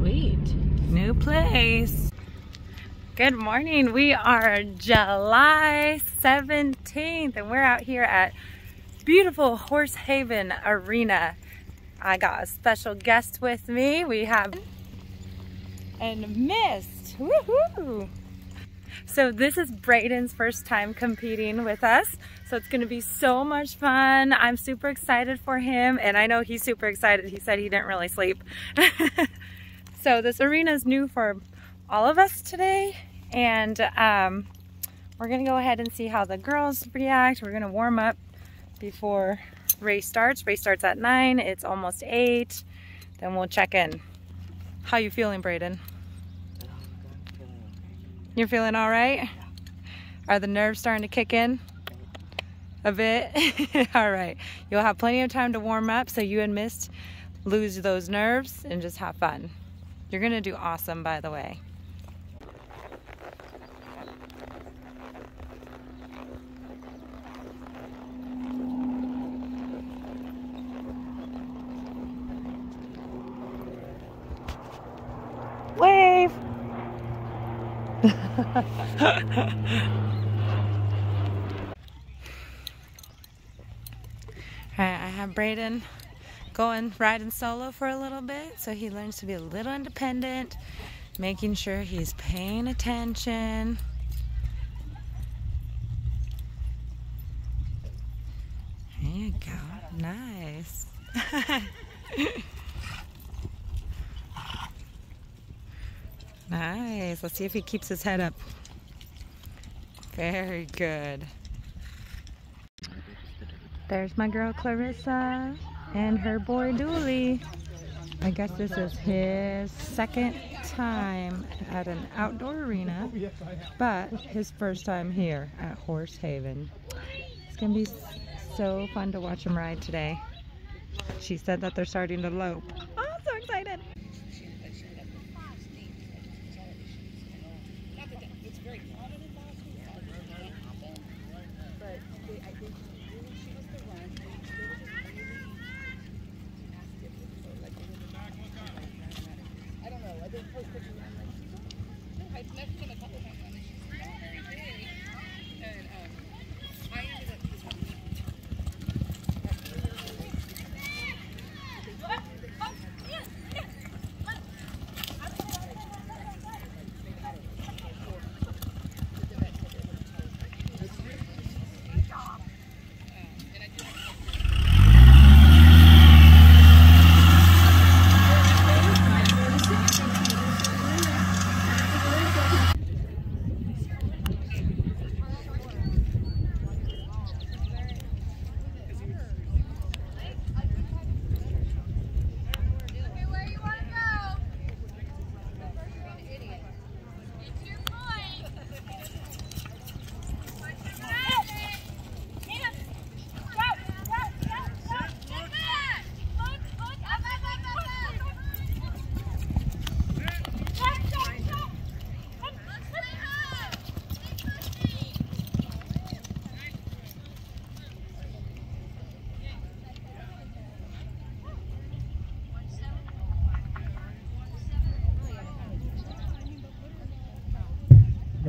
Sweet. New place. Good morning. We are July 17th and we're out here at beautiful Horse Haven Arena. I got a special guest with me. We have and Mist. Woohoo! So this is Braden's first time competing with us. So it's gonna be so much fun. I'm super excited for him and I know he's super excited. He said he didn't really sleep. so this arena is new for all of us today and um, we're gonna go ahead and see how the girls react. We're gonna warm up before race starts. Race starts at nine, it's almost eight. Then we'll check in. How you feeling, Braden? You're feeling all right? Are the nerves starting to kick in? A bit? all right. You'll have plenty of time to warm up so you and Mist lose those nerves and just have fun. You're gonna do awesome, by the way. Wave! Alright, I have Braden going riding solo for a little bit so he learns to be a little independent, making sure he's paying attention. There you go. Nice. nice. Let's see if he keeps his head up. Very good. There's my girl Clarissa and her boy Dooley. I guess this is his second time at an outdoor arena, but his first time here at Horse Haven. It's gonna be so fun to watch him ride today. She said that they're starting to lope. Oh, could you run like people? No, I've never seen a couple times on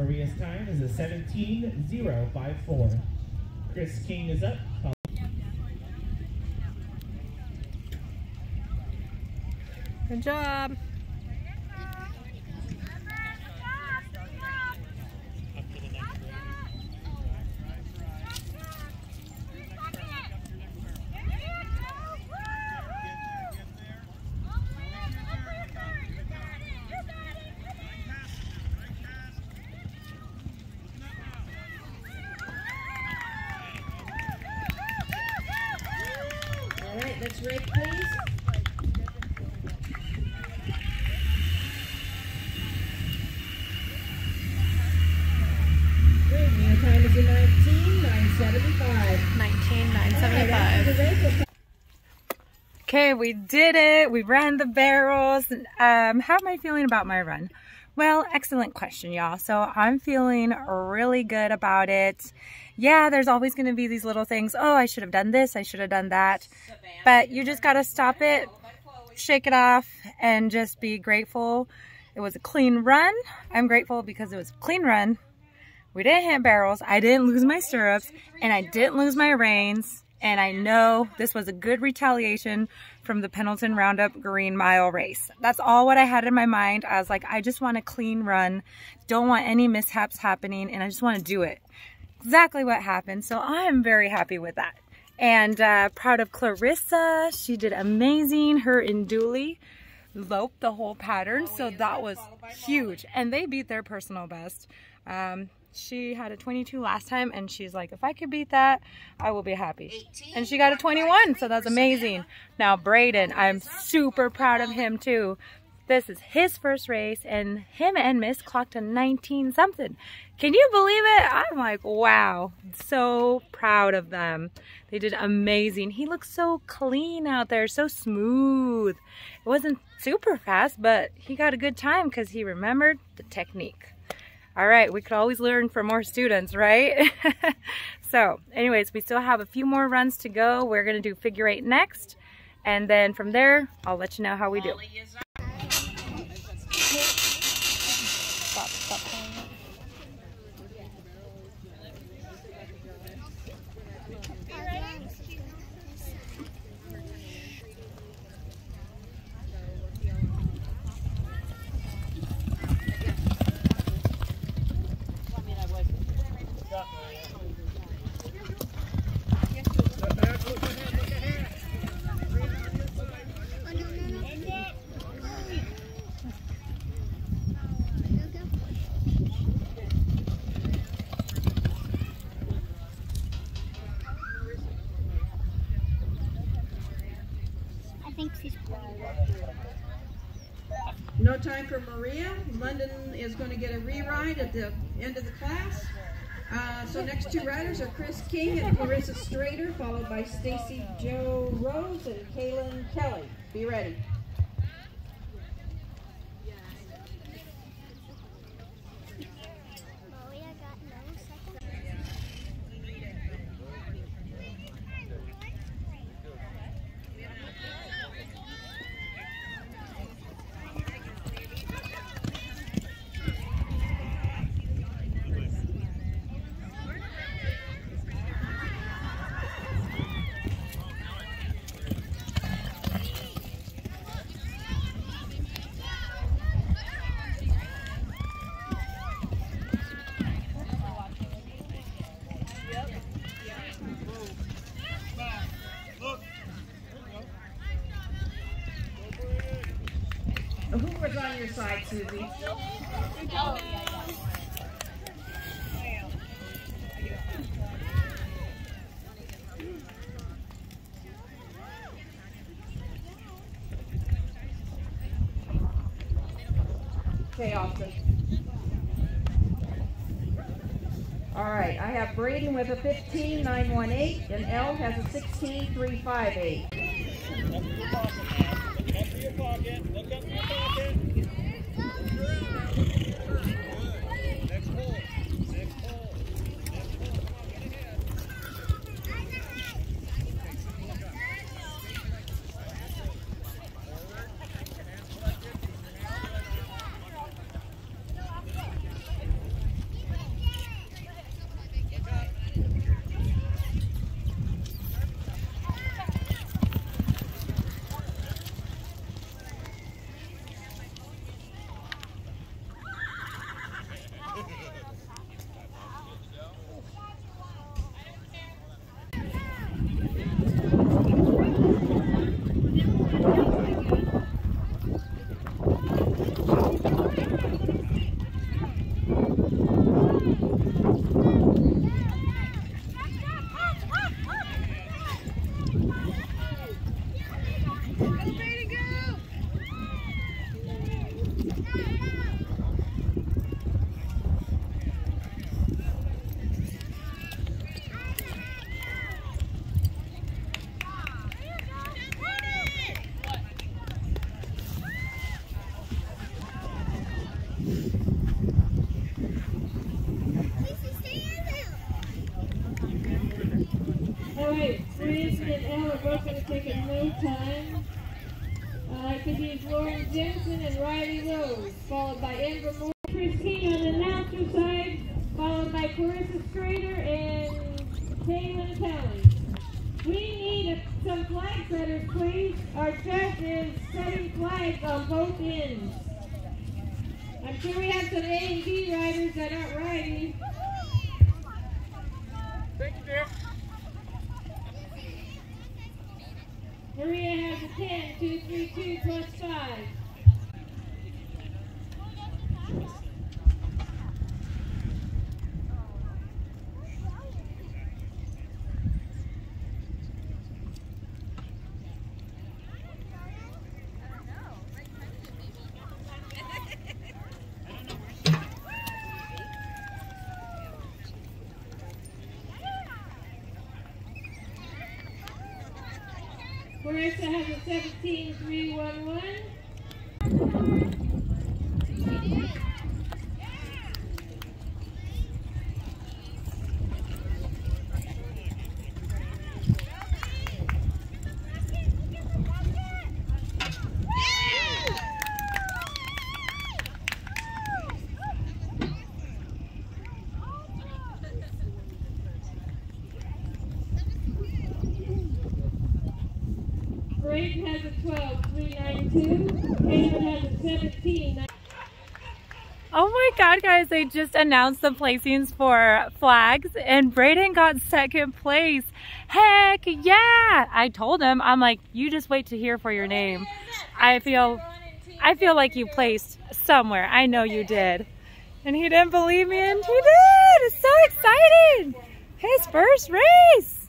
Maria's time is a 17.054. Chris King is up. Good job. All right, let's rake, please. Good, your time is a 19, 975. 19975. Okay, we did it. We ran the barrels. Um, how am I feeling about my run? Well, excellent question, y'all. So I'm feeling really good about it. Yeah, there's always going to be these little things. Oh, I should have done this. I should have done that. But you just got to stop it. shake it off and just be grateful. It was a clean run. I'm grateful because it was a clean run. We didn't hit barrels. I didn't lose my stirrups and I didn't lose my reins. And I know this was a good retaliation from the Pendleton Roundup Green Mile race. That's all what I had in my mind. I was like, I just want a clean run. Don't want any mishaps happening and I just want to do it. Exactly what happened. So I am very happy with that. And uh, proud of Clarissa. She did amazing. Her and Dooley loped the whole pattern. So that was huge. And they beat their personal best. Um, she had a 22 last time and she's like, if I could beat that, I will be happy. And she got a 21, so that's amazing. Now Braden, I'm super proud of him too. This is his first race and him and Mist clocked a 19 something. Can you believe it? I'm like, wow, so proud of them. They did amazing. He looks so clean out there, so smooth. It wasn't super fast, but he got a good time because he remembered the technique. All right, we could always learn from more students, right? so anyways, we still have a few more runs to go. We're gonna do figure eight next. And then from there, I'll let you know how we do. Stop, stop No time for Maria. London is going to get a re-ride at the end of the class. Uh, so next two riders are Chris King and Clarissa Strader, followed by Stacy Joe Rose and Kaylin Kelly. Be ready. Who was on your side, Susie? Okay, Austin. All right, I have Braden with a 15918 and Elle has a 16358. All right, Chris and Elle are both going to take a no time. Uh, it could be Lauren Jensen and Riley Rose, followed by Amber Moore. Chris King on the announcer side, followed by Clarissa Strader and Kaylin Kelly. We need a, some flag setters, please. Our judge is setting flags on both ends. I'm sure we have some A and B riders that aren't riding. Thank you, dear. Maria has a 10, 2, 3, 2 plus 5. 17 3 1 1 Has a has a 17. Oh my god guys, they just announced the placings for flags and Braden got second place. Heck yeah! I told him, I'm like, you just wait to hear for your name. I feel I feel like you placed somewhere. I know you did. And he didn't believe me and he did! It's so exciting! His first race!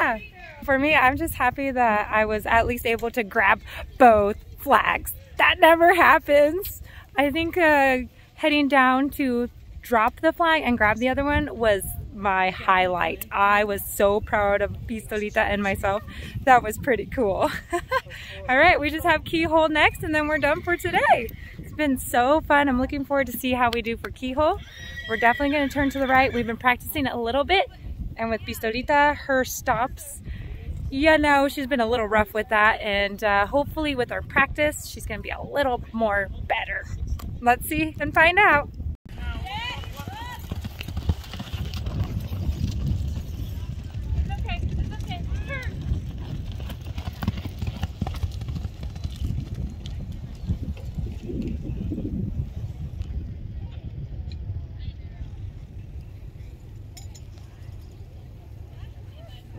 Yeah! For me, I'm just happy that I was at least able to grab both flags. That never happens. I think uh, heading down to drop the flag and grab the other one was my highlight. I was so proud of Pistolita and myself. That was pretty cool. All right, we just have keyhole next and then we're done for today. It's been so fun. I'm looking forward to see how we do for keyhole. We're definitely gonna turn to the right. We've been practicing a little bit and with Pistolita, her stops you know, she's been a little rough with that and uh, hopefully with our practice, she's gonna be a little more better. Let's see and find out.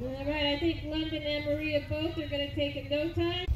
All right, I think Maria both are going to take in no time.